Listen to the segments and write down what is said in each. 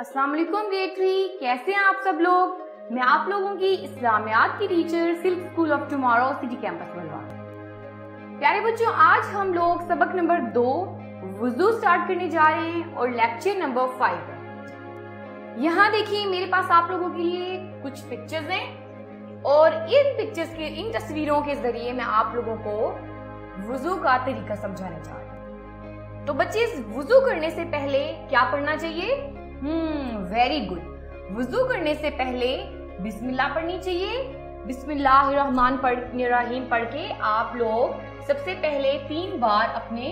अस्सलाम वालेकुम ग्रेड कैसे हैं आप सब लोग? मैं आप लोगों की इस्लामियात की teacher silk school of tomorrow city campus बलवान। प्यारे बच्चों, आज हम लोग सबक नंबर दो, वज़ू स्टार्ट करने जा रहे हैं और लेक्चर नंबर फाइव यहाँ देखिए, मेरे पास आप लोगों के लिए कुछ पिक्चर्स हैं और इन पिक्चर्स के, इन तस्वीरों के ज़रिए मैं आप लोगों को वज़ू का तरीका समझाने जा रही हूँ। तो बच्चे वज़ू करने से पहले क्या पढ़ना चाहिए? हम्म वेरी गुड वज़ू करने से पहले बिस्मिल्लाह पढ़नी चाहिए। बिस्मिल्लाह रहमान पढ़ रहीम पढ़ के आप लोग सबसे पहले तीन बार अपने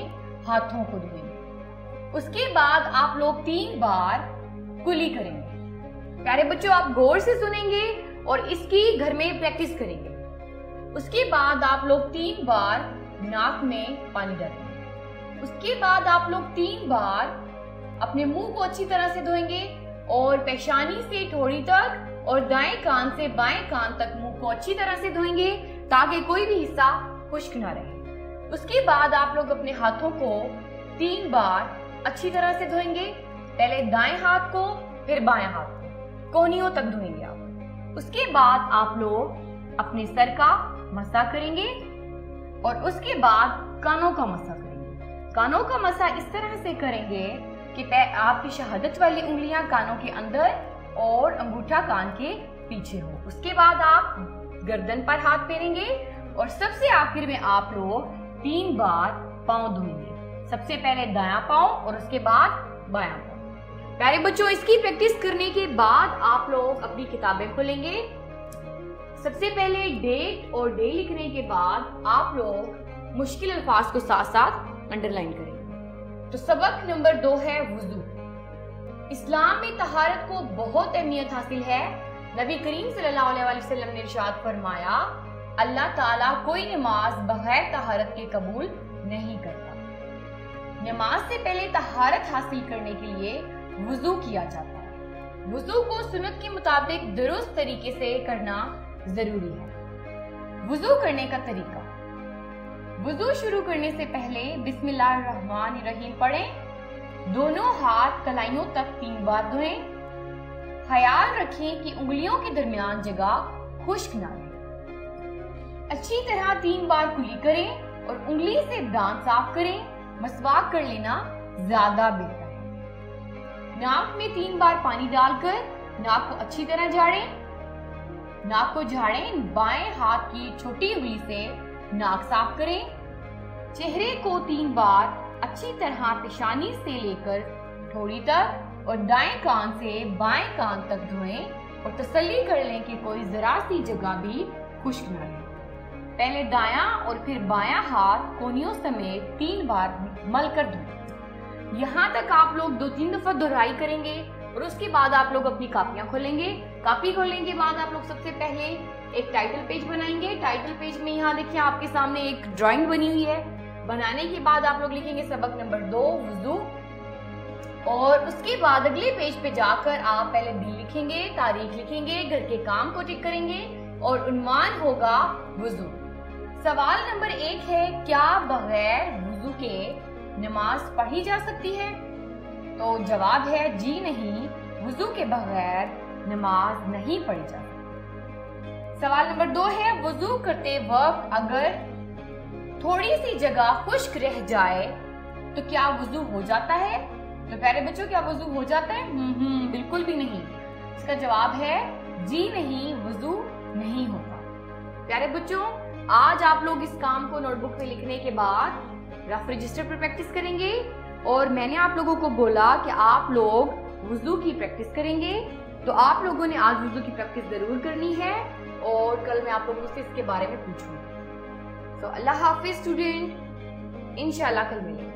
हाथों को धोएँगे उसके बाद आप लोग तीन बार कुली करेंगे। प्यारे बच्चों, आप गौर से सुनेंगे और इसकी घर में प्रैक्टिस करेंगे। उसके बाद आप लोग तीन बार नाक में पानी डालेंगे। उसके बाद आप लोग तीन बार अपने मुँह को अच्छी तरह से धोएँगे और पेशानी से ठोड़ी तक और दाएँ कान से बाएँ कान तक मुँह को अच्छी तरह से धोएँगे ताकि कोई भी हिस्सा खुश्क ना रहे। उसके बाद आप लोग अपने हाथों को तीन बार अच्छी तरह से धोएँगे। पहले दाएँ हाथ को, फिर बाएँ हाथ को। कोहनियों तक धोएँगे आप। उसके बाद आप लोग अपने सर का मसा करेंगे और उसके बाद कानों का मसा करेंगे। कानों का मसा इस तरह से करेंगे कि आपकी शहादत वाली उंगलियाँ कानों के अंदर और अंगूठा कान के पीछे हो। उसके बाद आप गर्दन पर हाथ फेरेंगे और सबसे आखिर में आप लोग तीन बार पाँव धोएँगे। सबसे पहले दाया पाँव और उसके बाद बाया पाँव। प्यारे बच्चों, इसकी प्रैक्टिस करने के बाद आप लोग अपनी किताबें खोलेंगे। सबसे पहले डेट और डे लिखने के बाद आप लोग मुश्किल अल्फाज को साथ साथ अंडरलाइन करेंगे। तो सबक नंबर दो है, वज़ू। इस्लाम में तहारत को बहुत अहमियत हासिल है। नबी करीम सल्लल्लाहु वसल्लम ने इरशाद फरमाया, अल्लाह ताला कोई नमाज़ बगैर तहारत के कबूल नहीं करता। नमाज़ से पहले तहारत हासिल करने के लिए वज़ू किया जाता है। वज़ू को सुनत के मुताबिक दुरुस्त तरीके से करना ज़रूरी है। वज़ू करने का तरीका वज़ू शुरू करने से पहले बिस्मिल्लाहिर्रहमानिर्रहीम पढ़ें। दोनों हाथ कलाइयों तक तीन बार धोएँ। ख्याल रखें कि उंगलियों के दरमियान जगह खुश्क ना रहे। अच्छी तरह तीन बार कुली करें और उंगली से दांत साफ़ करें। मसवाक कर लेना ज़्यादा बेहतर है। नाक में तीन बार पानी डालकर नाक को अच्छी तरह झाड़ें। नाक को झाड़ें बाएँ हाथ की छोटी उंगली से नाक साफ़ करें। चेहरे को तीन बार अच्छी तरह पेशानी से लेकर थोड़ी तक और दाएँ कान से बाएँ कान तक धोएँ और तसल्ली कर लें कि कोई जरा सी जगह भी खुश्क न रहे। पहले दाया और फिर बाया हाथ कोनियों समेत तीन बार मल कर धो यहाँ तक आप लोग दो तीन दफ़ा दोहराई करेंगे और उसके बाद आप लोग अपनी कापियाँ खोलेंगे। कापी खोलने के बाद आप लोग सबसे पहले एक टाइटल पेज बनाएँगे। टाइटल पेज में यहाँ देखिए आपके सामने एक ड्राइंग बनी हुई है। बनाने के बाद आप लोग लिखेंगे सबक नंबर दो, वज़ू। और उसके बाद अगले पेज पे जाकर आप पहले दिन लिखेंगे, तारीख लिखेंगे, घर के काम को टिक करेंगे और उन्मान होगा वज़ू। सवाल नंबर एक है, क्या बगैर वज़ू के नमाज़ पढ़ी जा सकती है? तो जवाब है जी नहीं वज़ू के बगैर नमाज़ नहीं पढ़ी जा सवाल नंबर दो है वज़ू करते वक्त अगर थोड़ी सी जगह खुश्क रह जाए तो क्या वज़ू हो जाता है? तो प्यारे बच्चों क्या वज़ू हो जाता है? हम्म, हम्म बिल्कुल भी नहीं। इसका जवाब है जी नहीं वज़ू नहीं होता प्यारे बच्चों आज आप लोग इस काम को नोटबुक में लिखने के बाद रफ रजिस्टर पर प्रैक्टिस करेंगे। और मैंने आप लोगों को बोला कि आप लोग वज़ू की प्रैक्टिस करेंगे तो आप लोगों ने आज वज़ू की प्रैक्टिस ज़रूर करनी है और कल मैं आप लोगों से इसके बारे में पूछूँगी। तो अल्लाह हाफिज स्टूडेंट इनशाला कल मिलेंगे।